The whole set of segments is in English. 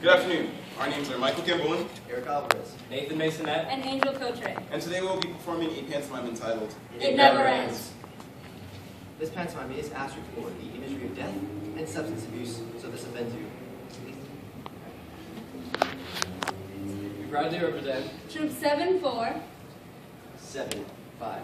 Good afternoon. Our names are Michael Gamboan, Eric Alvarez. Nathan Masonette. and Angel Cotre. and today we will be performing a pantomime entitled It never ends. This pantomime is asked for the imagery of death and substance abuse, so this offends you. We proudly represent Troop 7 4. Seven, five.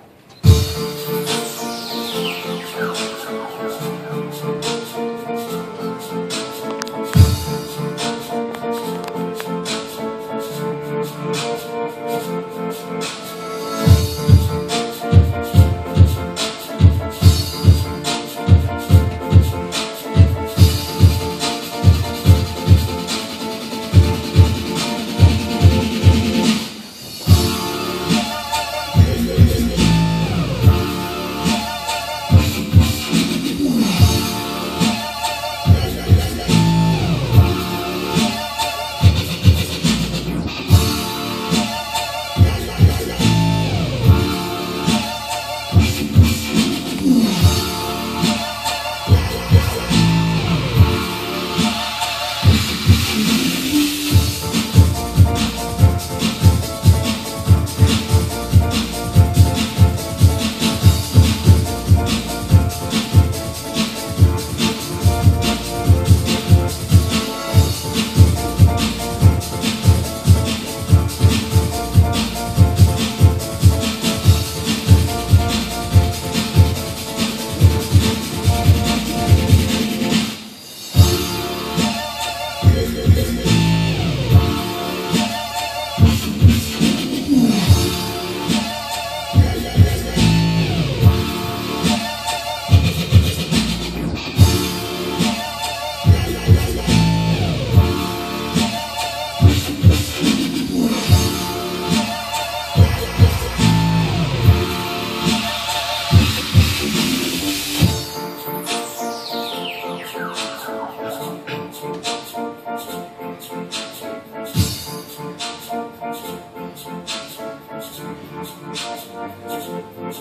Thank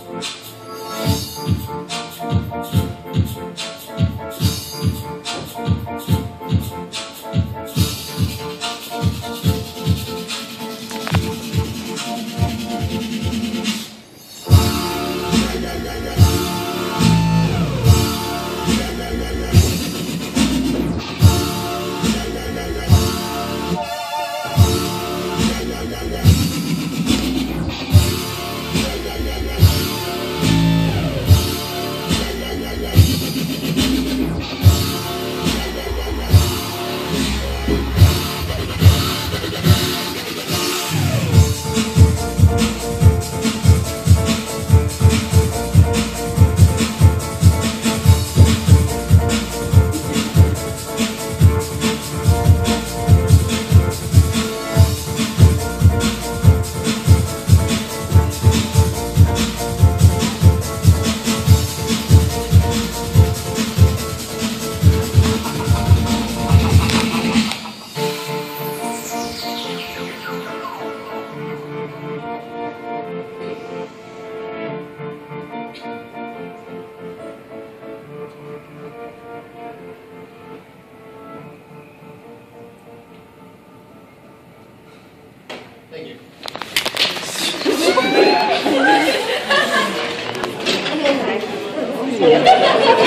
you.